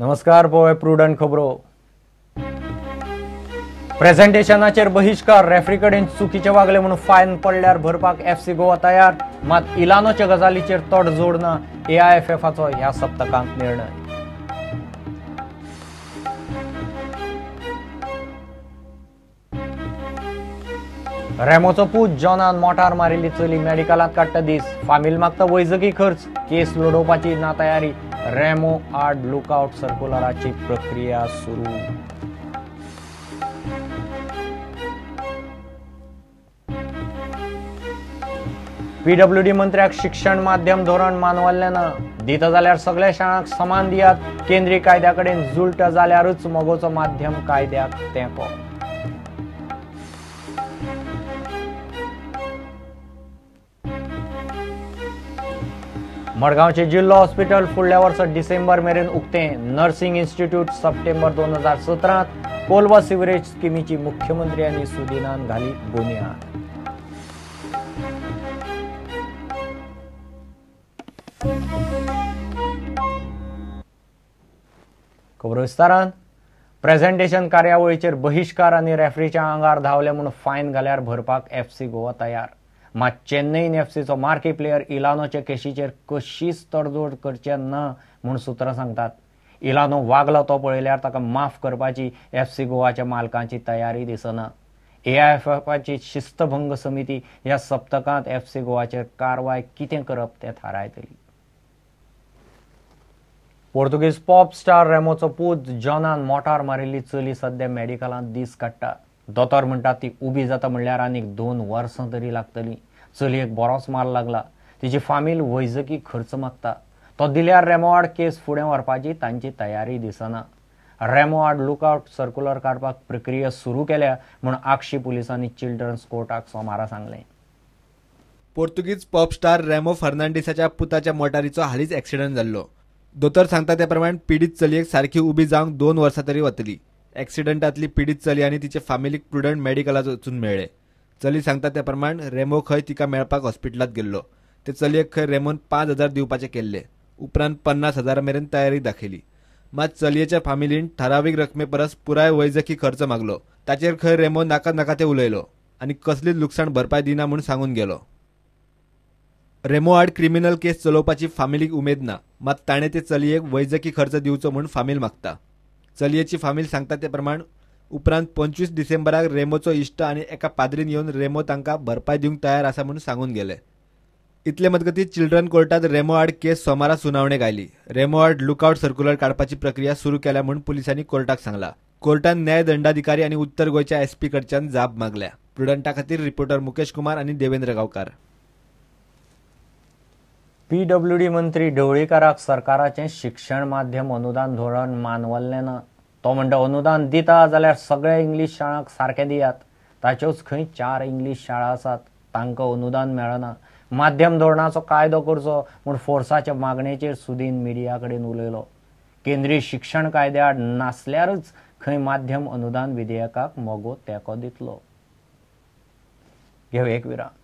नमस्कार पोवे प्रुडंट खबरो. प्रेझेंटेशनाचेर बहिष्कार रेफ्री कडेन चुकीचे वागले म्हणून फायन पडल्यार भरपाक एफ सी गोवा तयार. मात इलानोच्या गजालीचेर तडजोड ना एफाचो ह्या सप्तकांत निर्णय. रेमोचो पूत जॉनान मोटार मारिल्ली चली मेडिकलांत काडटा दीस. फामील मागता वैजकी खर्च. केस लडोवपाची ना तयारी रेमो आड लुकआउट सर्क्युलराची प्रक्रिया सुरू. पीडब्ल्यूडी मंत्र्याक शिक्षण माध्यम धोरण मानवल्ल्यान दिता जाल्यार सगळ्या शाळांक समान दियात. केंद्रीय कायद्या कडेन जुळटा जाल्यारूच मोगोचो माध्यम कायद्याक तेंको. मडगावचे जिल्लो हॉस्पिटल फुडल्या वर्सा डिसेंबर मेरेन उक्तें नर्सिंग इन्स्टिट्यूट सप्टेंबर दोन हजार सतरांत कोलवा सिवरेज स्किमीची मुख्यमंत्र्यांनी सुदिनान घाली बुनयाद. खबर विस्तारान प्रेझेंटेशन कार्यावळीचेर बहिष्कार आनी रेफ्रीच्या आंगार धांवले म्हूण फायन घाल्यार भरपाक एफ सी गोवा तयार. मात चेन्नईन एफसीचो मार्की प्लेयर इलानोचे केशीचेर कशीच तडजोड करचे ना म्हूण सुत्रां सांगतात. इलानो वागलो तो पळयल्यार ताका माफ करपाची एफ सी गोवाच्या मालकांची तयारी दिसना. ए आय एफ एफाची शिस्तभंग समिती ह्या सप्तकांत एफ सी गोवाचेर कारवाय कितें करप तें थारायतली. पोर्तुगीज पॉप स्टार रेमोचो पूत जॉनान मोटार मारिल्ली चली सद्या मेडिकलांत दीस काडटा. दोतोर म्हणटा ती उबी जाता म्हणल्यार आनीक दोन वर्सां तरी लागतली. चलयेक बरोच मार लागला. तिची फामील वैजकी खर्च मागता. तो दिल्यार रेमोआड केस फुडें व्हरपाची तांची तयारी दिसना. रेमोआड लुकआउट सर्क्युलर काडपाक प्रक्रिया सुरू केल्या म्हूण आक्षी पुलिसांनी चिल्ड्रन्स कोर्टाक सोमारा सांगलें. पोर्तुगीज पॉप स्टार रेमो फर्नांडिसाच्या पुताच्या मोटारीचो हालींच एक्सिडंट जाल्लो. दोतोर सांगता ते प्रमाण पिडीत चलयेक सारकी उबी जावंक दोन वर्सां तरी वतली. एक्सिडंटांतली पिडीत चली आनी तिचे फामिलीक प्रुडंट मेडिकलात वचून मेळ्ळे चली सांगता त्या प्रमाण रेमो खंय तिका मेळपाक हॉस्पिटलांत गेल्लो. ते चलयेक खंय रेमोन पांच हजार दिवपाचे केल्ले. उपरांत पन्नास हजारा मेरेन तयारी दाखयली. मात चलयेच्या फामिलीन थारावीक रकमे परस पुराय वैजकी खर्च मागलो. ताचेर खंय रेमो नाका नाका ते उलयलो. आनी कसलीच लुकसाण भरपाय दिना म्हूण सांगून गेलो. रेमो आड क्रिमिनल केस चलोवपाची फामिलीक उमेद ना. मात ताणें ते चलयेक वैजकी खर्च दिवचो म्हूण फामील मागता. चलयेची फामील सांगता ते प्रमाण. उपरांत पंचवीस डिसेंबराक रेमोचो इश्ट आनी एका पाद्रीन येवन रेमो तांकां भरपाय दिवंक तयार आसा म्हणून सांगून गेले. इतले मजगतीं चिल्ड्रन कोर्टात रेमो आड केस सोमारा सुनावणेक आयली रेमो आड लुकआउट सर्क्युलर काडपाची प्रक्रिया सुरू केल्या म्हूण पुलिसांनी कोर्टाक सांगला. कोर्टान न्याय दंडाधिकारी आनी उत्तर गोंयच्या एसपी कडच्यान जाप मागल्या. प्रुडंटा खातीर रिपोर्टर मुकेश कुमार आनी देवेंद्र गांवकार. पीडब्ल्यूडी मंत्री ढवळीकाराक सरकाराचें शिक्षण माध्यम अनुदान धोरण मानवल्लें ना तो म्हणटा अनुदान दिता जाल्यार सगळे इंग्लीश शाळांक सारकें दियात. ताच्योच खंय चार इंग्लीश शाळा आसात तांकां अनुदान मेळना. माध्यम धोरणाचो कायदो करचो म्हूण फोर्साच्या मागणेचेर सुदीन मिडिया कडेन उलयलो. केंद्रीय शिक्षण कायद्याआड नासल्यारच खंय माध्यम अनुदान विधेयकाक मोगो तेंको दितलो. घेव एक विराम.